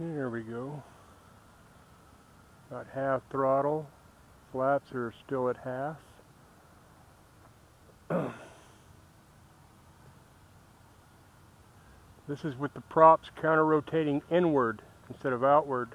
There we go. About half throttle. Flaps are still at half. this is with the props counter rotating inward instead of outward.